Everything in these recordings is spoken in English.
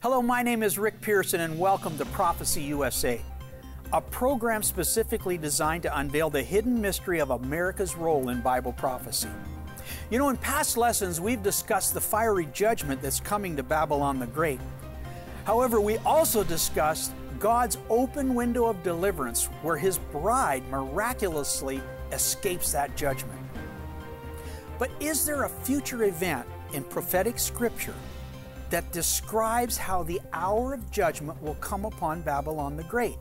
Hello, my name is Rick Pearson, and welcome to Prophecy USA, a program specifically designed to unveil the hidden mystery of America's role in Bible prophecy. You know, in past lessons, we've discussed the fiery judgment that's coming to Babylon the Great. However, we also discussed God's open window of deliverance where His bride miraculously escapes that judgment. But is there a future event in prophetic scripture that describes how the hour of judgment will come upon Babylon the Great?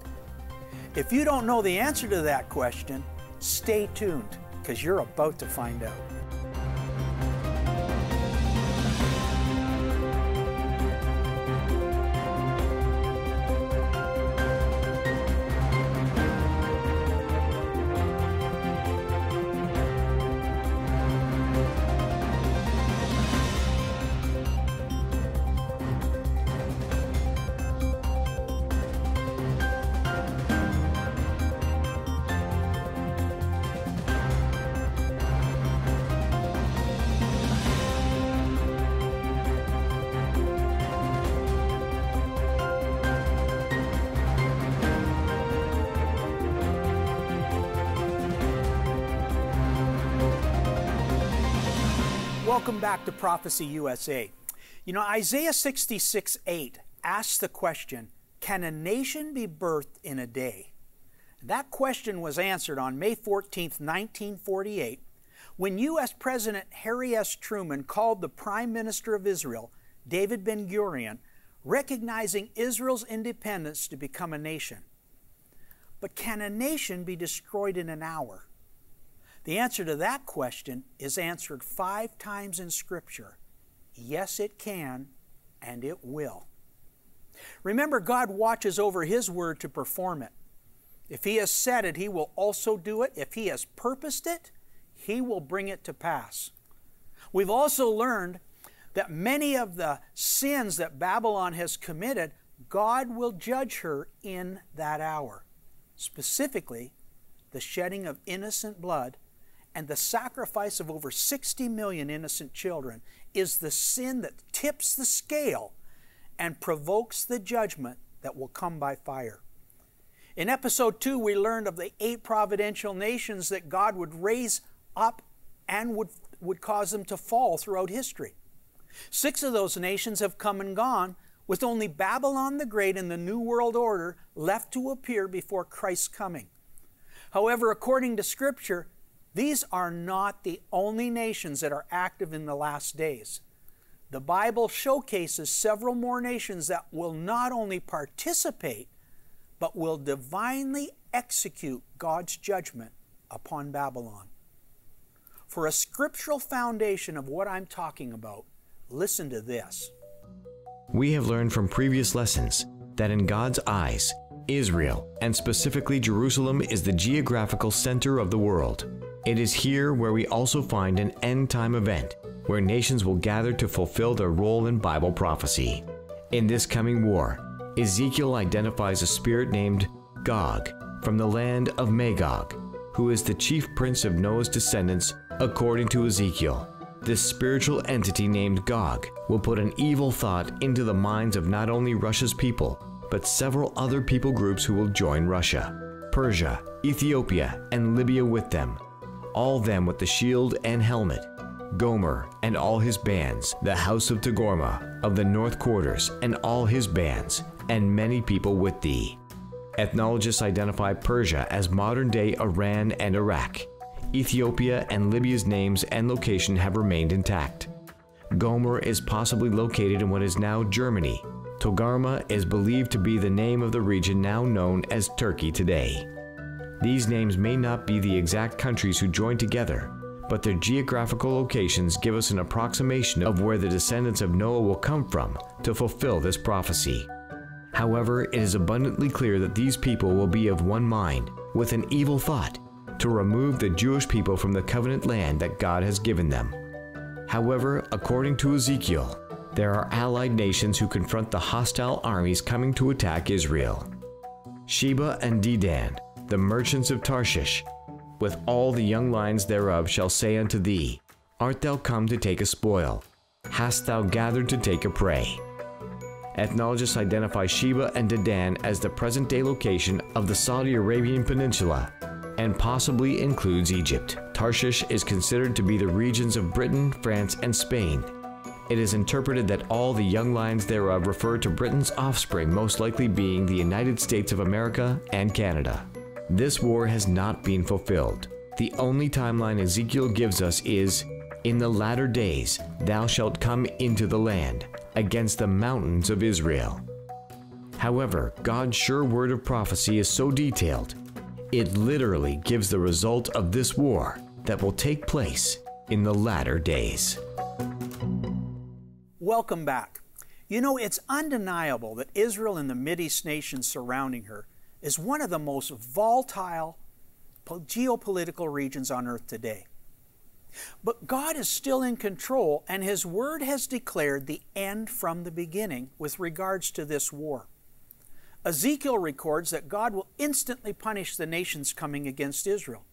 If you don't know the answer to that question, stay tuned because you're about to find out. Welcome back to Prophecy USA. You know, Isaiah 66 8 asks the question Can a nation be birthed in a day? That question was answered on May 14, 1948, when U.S. President Harry S. Truman called the Prime Minister of Israel, David Ben Gurion, recognizing Israel's independence to become a nation. But can a nation be destroyed in an hour? The answer to that question is answered five times in Scripture. Yes, it can, and it will. Remember, God watches over His word to perform it. If He has said it, He will also do it. If He has purposed it, He will bring it to pass. We've also learned that many of the sins that Babylon has committed, God will judge her in that hour. Specifically, the shedding of innocent blood and the sacrifice of over 60 million innocent children is the sin that tips the scale and provokes the judgment that will come by fire. In episode 2, we learned of the eight providential nations that God would raise up and would, would cause them to fall throughout history. Six of those nations have come and gone, with only Babylon the Great and the New World Order left to appear before Christ's coming. However, according to Scripture, these are not the only nations that are active in the last days. The Bible showcases several more nations that will not only participate, but will divinely execute God's judgment upon Babylon. For a scriptural foundation of what I'm talking about, listen to this. We have learned from previous lessons that in God's eyes, Israel, and specifically Jerusalem, is the geographical center of the world. It is here where we also find an end time event where nations will gather to fulfill their role in Bible prophecy. In this coming war, Ezekiel identifies a spirit named Gog from the land of Magog, who is the chief prince of Noah's descendants according to Ezekiel. This spiritual entity named Gog will put an evil thought into the minds of not only Russia's people, but several other people groups who will join Russia, Persia, Ethiopia, and Libya with them all them with the shield and helmet, Gomer and all his bands, the house of Togarmah of the north quarters and all his bands, and many people with thee. Ethnologists identify Persia as modern day Iran and Iraq. Ethiopia and Libya's names and location have remained intact. Gomer is possibly located in what is now Germany. Togarmah is believed to be the name of the region now known as Turkey today. These names may not be the exact countries who joined together, but their geographical locations give us an approximation of where the descendants of Noah will come from to fulfill this prophecy. However, it is abundantly clear that these people will be of one mind, with an evil thought, to remove the Jewish people from the covenant land that God has given them. However, according to Ezekiel, there are allied nations who confront the hostile armies coming to attack Israel. Sheba and Dedan, the merchants of Tarshish, with all the young lions thereof, shall say unto thee, Art thou come to take a spoil? Hast thou gathered to take a prey? ethnologists identify Sheba and Dedan as the present day location of the Saudi Arabian Peninsula and possibly includes Egypt. Tarshish is considered to be the regions of Britain, France, and Spain. It is interpreted that all the young lions thereof refer to Britain's offspring, most likely being the United States of America and Canada. This war has not been fulfilled. The only timeline Ezekiel gives us is In the latter days thou shalt come into the land, against the mountains of Israel. However, God's sure word of prophecy is so detailed, it literally gives the result of this war that will take place in the latter days. Welcome back. You know, it's undeniable that Israel and the Mideast nations surrounding her is one of the most volatile geopolitical regions on earth today. But God is still in control, and His Word has declared the end from the beginning with regards to this war. Ezekiel records that God will instantly punish the nations coming against Israel.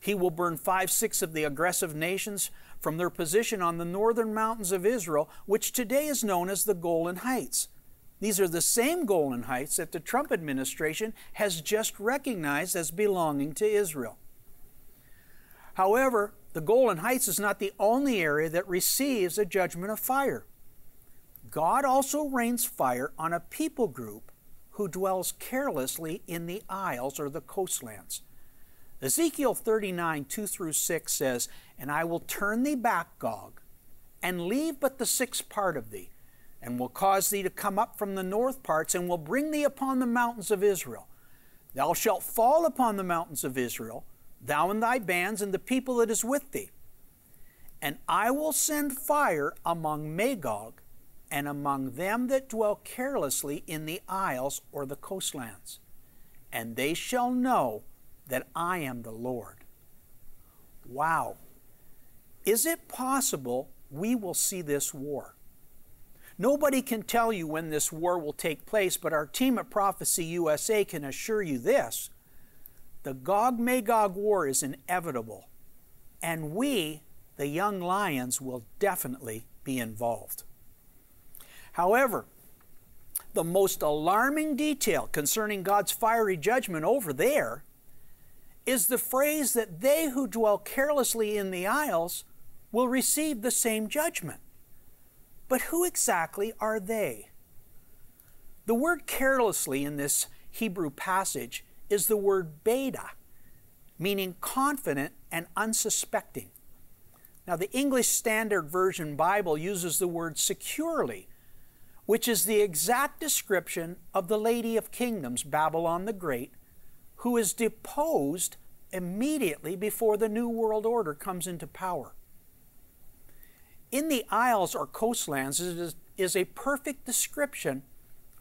He will burn five sixths of the aggressive nations from their position on the northern mountains of Israel, which today is known as the Golan Heights. These are the same Golan Heights that the Trump administration has just recognized as belonging to Israel. However, the Golan Heights is not the only area that receives a judgment of fire. God also rains fire on a people group who dwells carelessly in the isles or the coastlands. Ezekiel 39, 2 through 6 says, And I will turn thee back, Gog, and leave but the sixth part of thee, and will cause thee to come up from the north parts, and will bring thee upon the mountains of Israel. Thou shalt fall upon the mountains of Israel, thou and thy bands, and the people that is with thee. And I will send fire among Magog, and among them that dwell carelessly in the isles or the coastlands. And they shall know that I am the Lord. Wow. Is it possible we will see this war? Nobody can tell you when this war will take place, but our team at Prophecy USA can assure you this the Gog Magog war is inevitable, and we, the young lions, will definitely be involved. However, the most alarming detail concerning God's fiery judgment over there is the phrase that they who dwell carelessly in the isles will receive the same judgment. But who exactly are they? The word carelessly in this Hebrew passage is the word beta, meaning confident and unsuspecting. Now, the English Standard Version Bible uses the word securely, which is the exact description of the Lady of Kingdoms, Babylon the Great, who is deposed immediately before the New World Order comes into power. In the Isles or coastlands is, is a perfect description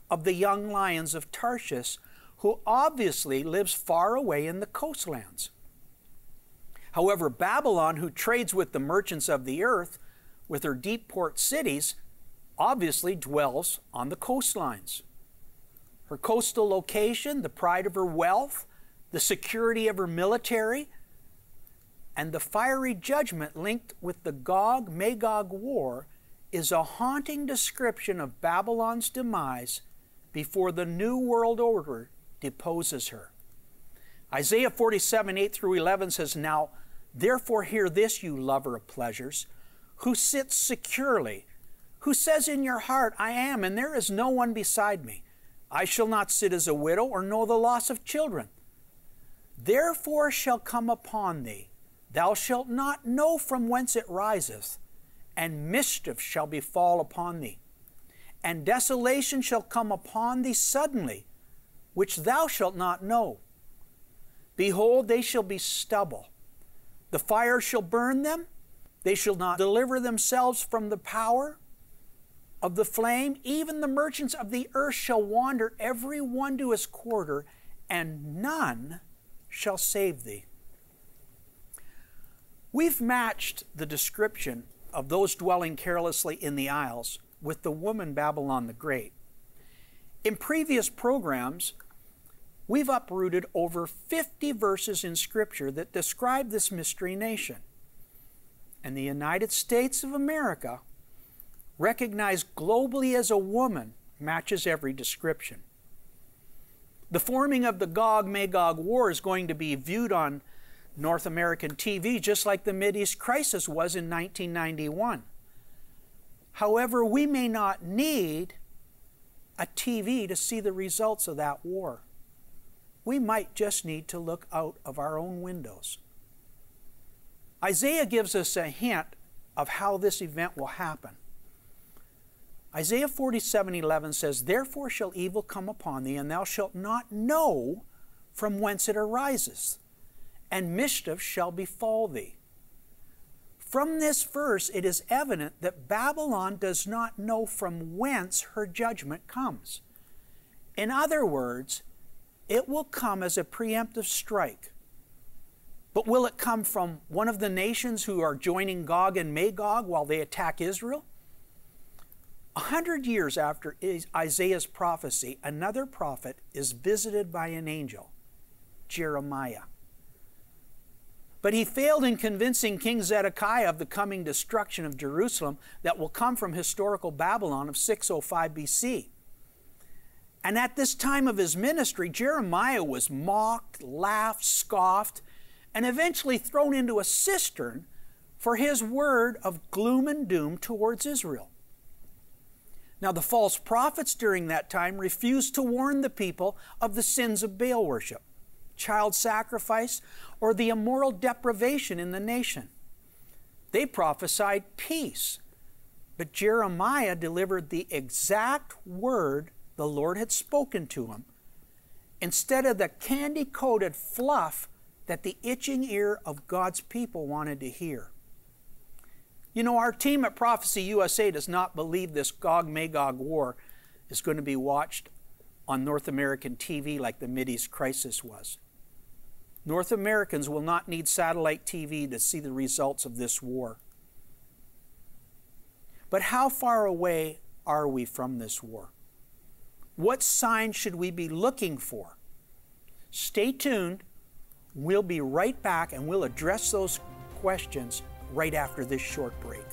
of the young lions of Tarshish, who obviously lives far away in the coastlands. However, Babylon, who trades with the merchants of the earth with her deep port cities, obviously dwells on the coastlines. Her coastal location, the pride of her wealth, the security of her military, and the fiery judgment linked with the Gog Magog war is a haunting description of Babylon's demise before the New World Order deposes her. Isaiah 47 8 through 11 says, Now, therefore, hear this, you lover of pleasures, who sits securely, who says in your heart, I am, and there is no one beside me. I shall not sit as a widow or know the loss of children. Therefore shall come upon thee Thou shalt not know from whence it riseth, and mischief shall befall upon thee, and desolation shall come upon thee suddenly, which thou shalt not know. Behold, they shall be stubble. The fire shall burn them. They shall not deliver themselves from the power of the flame. Even the merchants of the earth shall wander, every one to his quarter, and none shall save thee. We've matched the description of those dwelling carelessly in the isles with the woman Babylon the Great. In previous programs, we've uprooted over 50 verses in Scripture that describe this mystery nation. And the United States of America, recognized globally as a woman matches every description. The forming of the Gog Magog War is going to be viewed on North American TV just like the Mideast crisis was in 1991. However, we may not need a TV to see the results of that war. We might just need to look out of our own windows. Isaiah gives us a hint of how this event will happen. Isaiah 47:11 says, "Therefore shall evil come upon thee, and thou shalt not know from whence it arises, and mischief shall befall thee." From this verse, it is evident that Babylon does not know from whence her judgment comes. In other words, it will come as a preemptive strike. But will it come from one of the nations who are joining Gog and Magog while they attack Israel? A hundred years after Isaiah's prophecy, another prophet is visited by an angel, Jeremiah. But he failed in convincing King Zedekiah of the coming destruction of Jerusalem that will come from historical Babylon of 605 BC. And at this time of his ministry, Jeremiah was mocked, laughed, scoffed, and eventually thrown into a cistern for his word of gloom and doom towards Israel. Now, the false prophets during that time refused to warn the people of the sins of Baal worship, child sacrifice, or the immoral deprivation in the nation. They prophesied peace, but Jeremiah delivered the exact word the Lord had spoken to him instead of the candy coated fluff that the itching ear of God's people wanted to hear. You know, our team at Prophecy USA does not believe this Gog Magog war is going to be watched on North American TV like the Mideast crisis was. North Americans will not need satellite TV to see the results of this war. But how far away are we from this war? What signs should we be looking for? Stay tuned. We'll be right back and we'll address those questions right after this short break.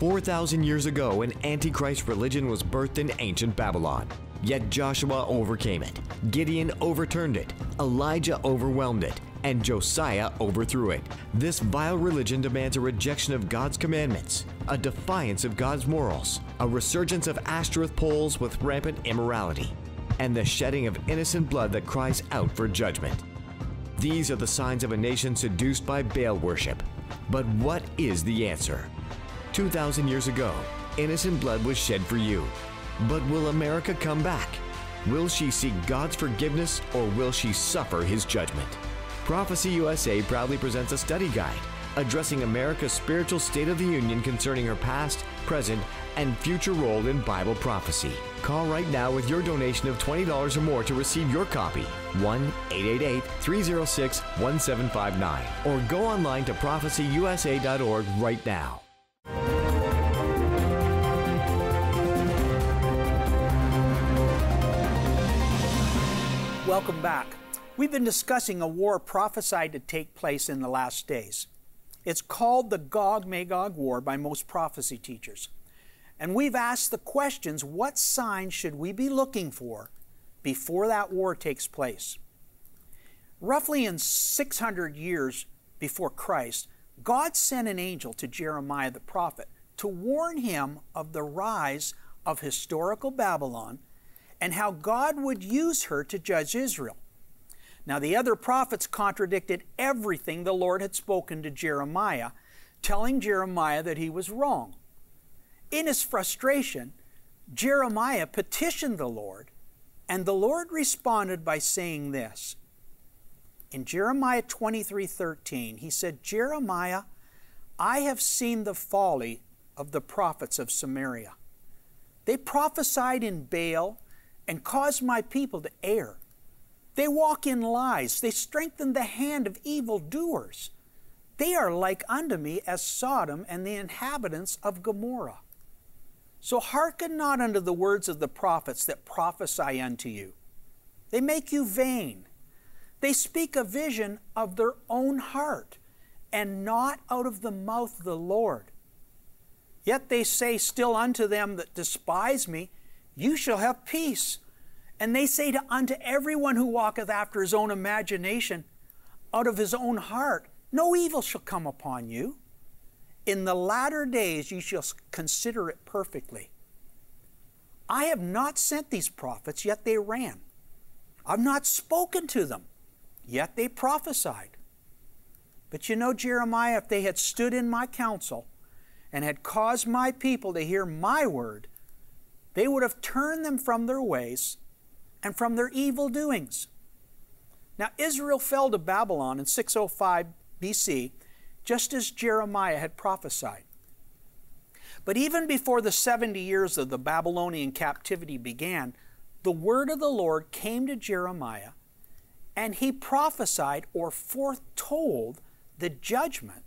Four thousand years ago, an Antichrist religion was birthed in ancient Babylon. Yet Joshua overcame it, Gideon overturned it, Elijah overwhelmed it, and Josiah overthrew it. This vile religion demands a rejection of God's commandments, a defiance of God's morals, a resurgence of Ashtoreth poles with rampant immorality, and the shedding of innocent blood that cries out for judgment. These are the signs of a nation seduced by Baal worship. But what is the answer? 2,000 years ago, innocent blood was shed for you. But will America come back? Will she seek God's forgiveness or will she suffer his judgment? Prophecy USA proudly presents a study guide addressing America's spiritual state of the union concerning her past, present, and future role in Bible prophecy. Call right now with your donation of $20 or more to receive your copy. 1 888 306 1759. Or go online to prophecyusa.org right now. Welcome back. We've been discussing a war prophesied to take place in the last days. It's called the Gog Magog War by most prophecy teachers. And we've asked the questions what signs should we be looking for before that war takes place? Roughly in 600 years before Christ, God sent an angel to Jeremiah the prophet to warn him of the rise of historical Babylon and how God would use her to judge Israel. Now, the other prophets contradicted everything the Lord had spoken to Jeremiah, telling Jeremiah that he was wrong. In his frustration, Jeremiah petitioned the Lord, and the Lord responded by saying this. In Jeremiah 23 13, he said, Jeremiah, I have seen the folly of the prophets of Samaria. They prophesied in Baal and cause my people to err. They walk in lies. They strengthen the hand of evildoers. They are like unto me as Sodom and the inhabitants of Gomorrah. So hearken not unto the words of the prophets that prophesy unto you. They make you vain. They speak a vision of their own heart and not out of the mouth of the Lord. Yet they say still unto them that despise me, You shall have peace. And they say to unto everyone who walketh after his own imagination, out of his own heart, No evil shall come upon you. In the latter days ye shall consider it perfectly. I have not sent these prophets, yet they ran. I've not spoken to them, yet they prophesied. But you know, Jeremiah, if they had stood in my counsel and had caused my people to hear my word, they would have turned them from their ways and from their evil doings. Now, Israel fell to Babylon in 605 BC, just as Jeremiah had prophesied. But even before the 70 years of the Babylonian captivity began, the word of the Lord came to Jeremiah, and he prophesied or foretold the judgment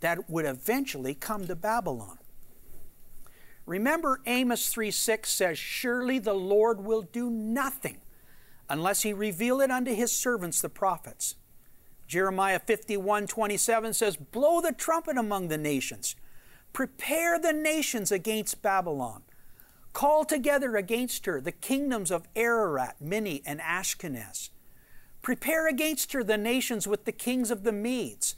that would eventually come to Babylon. Remember, Amos 3:6 says, Surely the Lord will do nothing unless he reveal it unto his servants the prophets. Jeremiah 51:27 says, Blow the trumpet among the nations, prepare the nations against Babylon. Call together against her the kingdoms of Ararat, Minni, and Ashkenaz. Prepare against her the nations with the kings of the Medes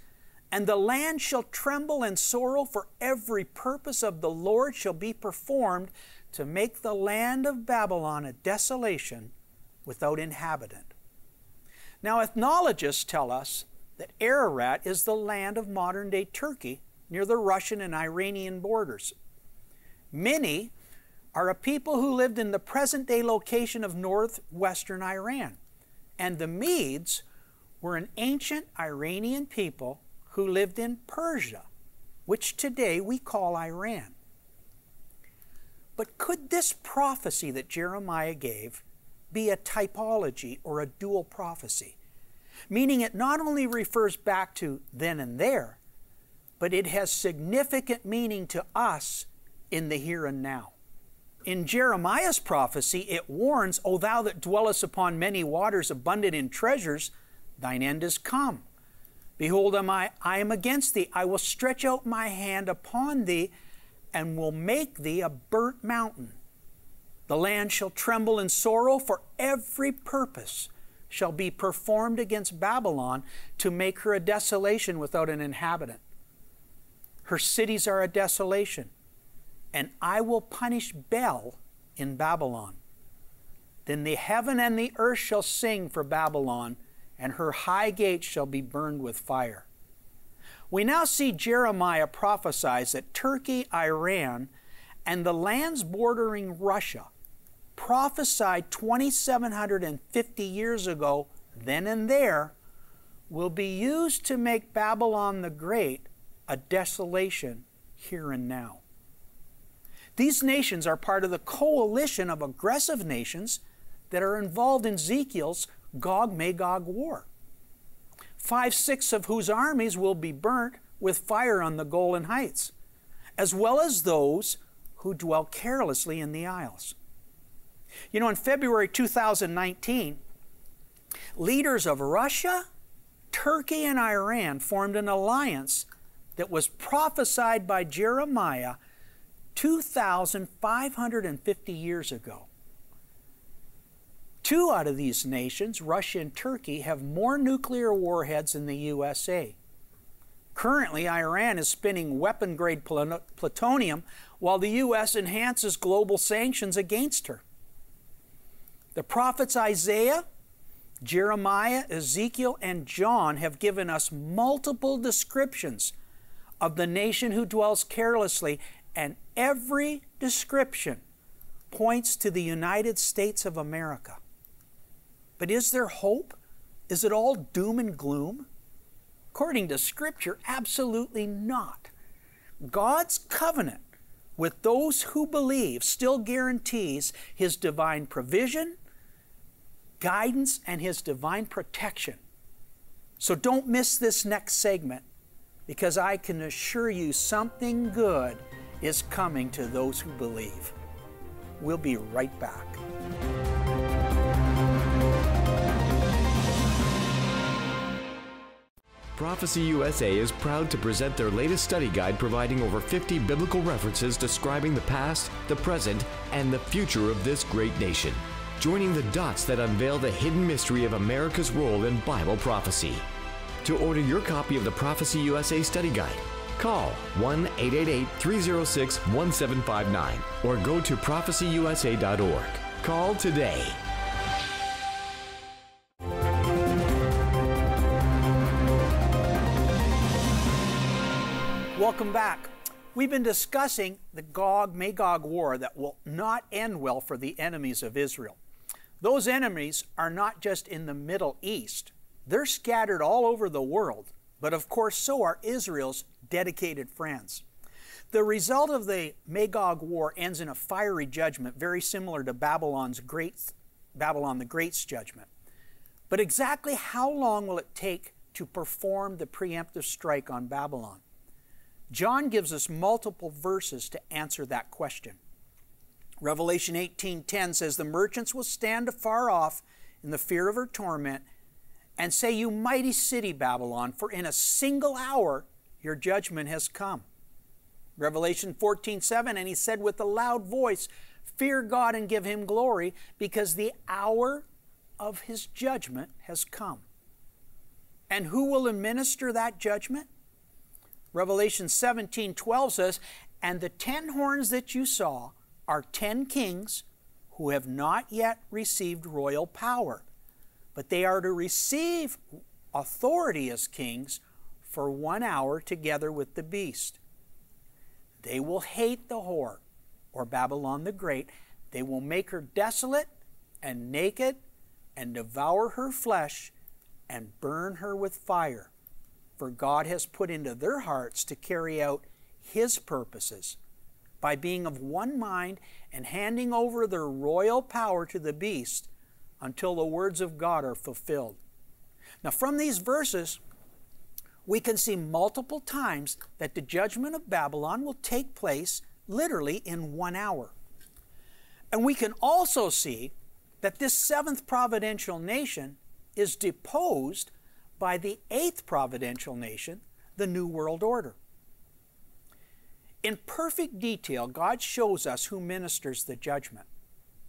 and the land shall tremble and sorrow, for every purpose of the Lord shall be performed to make the land of Babylon a desolation without inhabitant. Now, ethnologists tell us that Ararat is the land of modern day Turkey near the Russian and Iranian borders. Minni are a people who lived in the present day location of northwestern Iran. And the Medes were an ancient Iranian people who lived in Persia, which today we call Iran. But could this prophecy that Jeremiah gave be a typology or a dual prophecy? Meaning it not only refers back to then and there, but it has significant meaning to us in the here and now. In Jeremiah's prophecy, it warns, O thou that dwellest upon many waters, abundant in treasures, thine end is come. Behold, am I, I am against thee. I will stretch out my hand upon thee and will make thee a burnt mountain. The land shall tremble in sorrow, for every purpose shall be performed against Babylon to make her a desolation without an inhabitant. Her cities are a desolation, and I will punish Bel in Babylon. Then the heaven and the earth shall sing for Babylon and her high gates shall be burned with fire. We now see Jeremiah prophesies that Turkey, Iran, and the lands bordering Russia prophesied 2,750 years ago, then and there, will be used to make Babylon the Great a desolation here and now. These nations are part of the coalition of aggressive nations that are involved in Ezekiel's Gog Magog war. Five sixths of whose armies will be burnt with fire on the Golan Heights, as well as those who dwell carelessly in the isles. You know, in February 2019, leaders of Russia, Turkey, and Iran formed an alliance that was prophesied by Jeremiah 2,550 years ago. Two out of these nations, Russia and Turkey, have more nuclear warheads than the USA. Currently, Iran is spinning weapon grade plutonium while the U.S. enhances global sanctions against her. The prophets Isaiah, Jeremiah, Ezekiel, and John have given us multiple descriptions of the nation who dwells carelessly, and every description points to the United States of America. But is there hope? Is it all doom and gloom? According to Scripture, absolutely not. God's covenant with those who believe still guarantees His divine provision, guidance, and His divine protection. So don't miss this next segment because I can assure you something good is coming to those who believe. We'll be right back. Prophecy USA is proud to present their latest study guide providing over 50 biblical references describing the past, the present, and the future of this great nation, joining the dots that unveil the hidden mystery of America's role in Bible prophecy. To order your copy of the Prophecy USA study guide, call 1 888 306 1759 or go to prophecyusa.org. Call today. Welcome back. We've been discussing the Gog Magog war that will not end well for the enemies of Israel. Those enemies are not just in the Middle East, they're scattered all over the world, but of course, so are Israel's dedicated friends. The result of the Magog war ends in a fiery judgment very similar to Babylon's great Babylon the Great's judgment. But exactly how long will it take to perform the preemptive strike on Babylon? John gives us multiple verses to answer that question. Revelation 18:10 says the merchants will stand afar off in the fear of her torment and say you mighty city Babylon for in a single hour your judgment has come. Revelation 14:7 and he said with a loud voice fear God and give him glory because the hour of his judgment has come. And who will administer that judgment? Revelation 17 12 says, And the ten horns that you saw are ten kings who have not yet received royal power, but they are to receive authority as kings for one hour together with the beast. They will hate the whore, or Babylon the Great. They will make her desolate and naked, and devour her flesh, and burn her with fire for God has put into their hearts to carry out His purposes by being of one mind and handing over their royal power to the beast until the words of God are fulfilled. Now, from these verses, we can see multiple times that the judgment of Babylon will take place literally in one hour. And we can also see that this seventh providential nation is deposed by the eighth providential nation, the New World Order. In perfect detail, God shows us who ministers the judgment,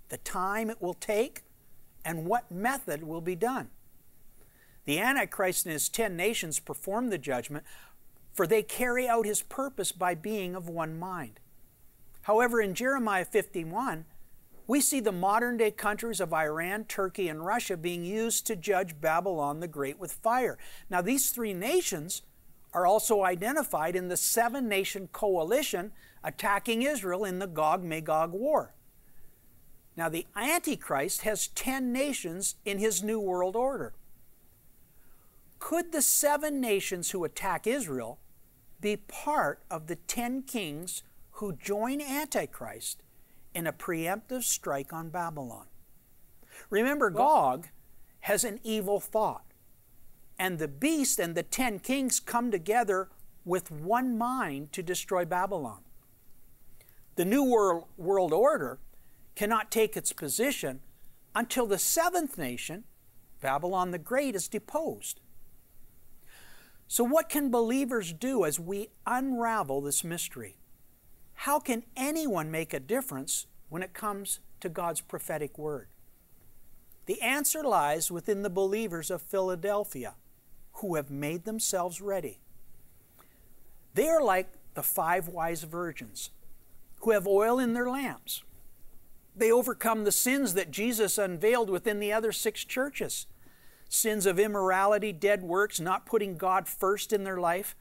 the time it will take, and what method will be done. The Antichrist and his ten nations perform the judgment, for they carry out his purpose by being of one mind. However, in Jeremiah 51, we see the modern day countries of Iran, Turkey, and Russia being used to judge Babylon the Great with fire. Now, these three nations are also identified in the seven nation coalition attacking Israel in the Gog Magog war. Now, the Antichrist has 10 nations in his New World Order. Could the seven nations who attack Israel be part of the 10 kings who join Antichrist in a preemptive strike on Babylon. Remember, Gog has an evil thought, and the beast and the ten kings come together with one mind to destroy Babylon. The New World, world Order cannot take its position until the seventh nation, Babylon the Great, is deposed. So, what can believers do as we unravel this mystery? How can anyone make a difference when it comes to God's prophetic word? The answer lies within the believers of Philadelphia who have made themselves ready. They are like the five wise virgins who have oil in their lamps. They overcome the sins that Jesus unveiled within the other six churches sins of immorality, dead works, not putting God first in their life,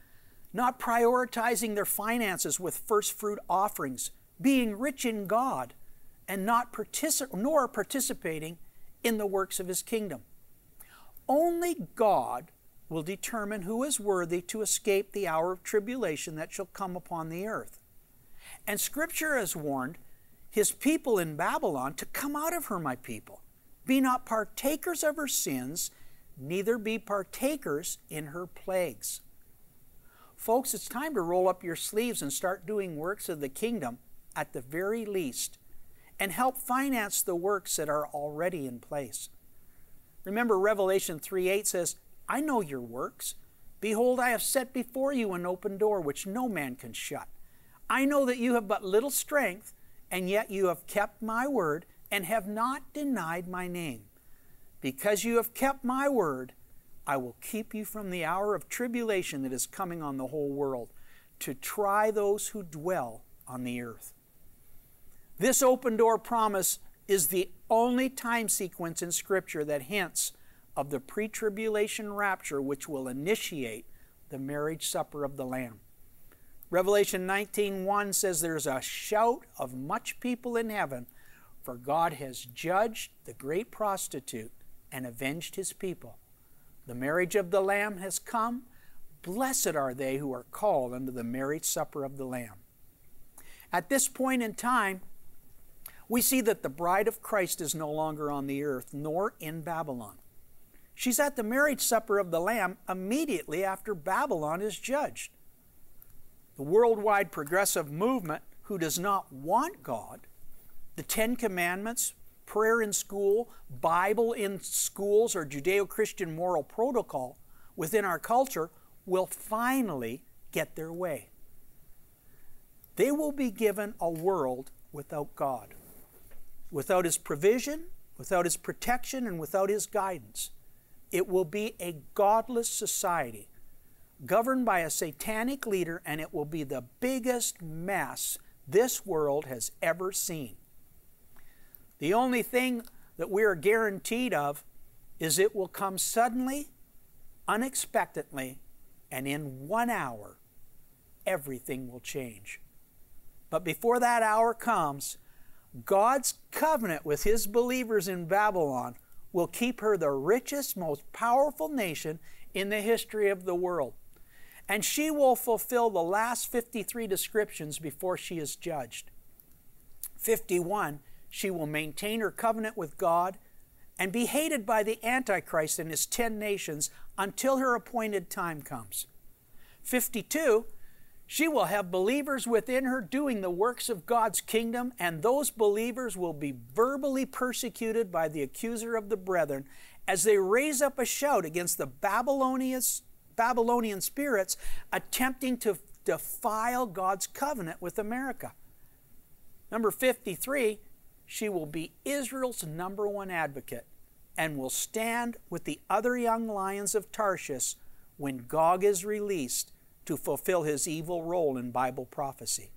not prioritizing their finances with first fruit offerings, being rich in God, and not particip- nor participating in the works of his kingdom. Only God will determine who is worthy to escape the hour of tribulation that shall come upon the earth. And Scripture has warned his people in Babylon to come out of her, my people. Be not partakers of her sins, neither be partakers in her plagues. Folks, it's time to roll up your sleeves and start doing works of the kingdom at the very least and help finance the works that are already in place. Remember, Revelation 3 8 says, I know your works. Behold, I have set before you an open door which no man can shut. I know that you have but little strength, and yet you have kept my word and have not denied my name. Because you have kept my word, I will keep you from the hour of tribulation that is coming on the whole world to try those who dwell on the earth. This open door promise is the only time sequence in Scripture that hints of the pre tribulation rapture which will initiate the marriage supper of the Lamb. Revelation 19:1 says there's a shout of much people in heaven for God has judged the great prostitute and avenged his people. The marriage of the lamb has come. Blessed are they who are called unto the marriage supper of the lamb. At this point in time, we see that the bride of Christ is no longer on the earth nor in Babylon. She's at the marriage supper of the Lamb immediately after Babylon is judged. The worldwide progressive movement, who does not want God, the Ten Commandments, prayer in school, Bible in schools, or Judeo Christian moral protocol within our culture will finally get their way. They will be given a world without God, without His provision, without His protection, and without His guidance. It will be a godless society governed by a satanic leader, and it will be the biggest mess this world has ever seen. The only thing that we are guaranteed of is it will come suddenly, unexpectedly, and in one hour, everything will change. But before that hour comes, God's covenant with His believers in Babylon will keep her the richest, most powerful nation in the history of the world. And she will fulfill the last 53 descriptions before she is judged. 51, she will maintain her covenant with God and be hated by the Antichrist and his 10 nations until her appointed time comes. 52, she will have believers within her doing the works of God's kingdom, and those believers will be verbally persecuted by the accuser of the brethren as they raise up a shout against the Babylonian, Babylonian spirits attempting to defile God's covenant with America. Number 53, she will be Israel's number one advocate and will stand with the other young lions of Tarshish when Gog is released to fulfill his evil role in Bible prophecy.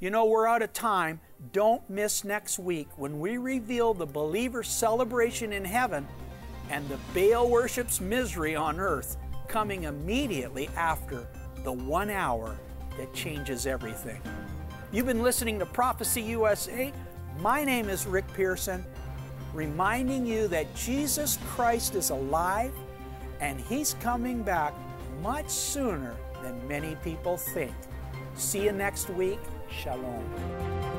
You know, we're out of time. Don't miss next week when we reveal the believer's celebration in heaven and the Baal worship's misery on earth coming immediately after the one hour that changes everything. You've been listening to Prophecy USA. My name is Rick Pearson, reminding you that Jesus Christ is alive and He's coming back much sooner than many people think. See you next week. Shalom.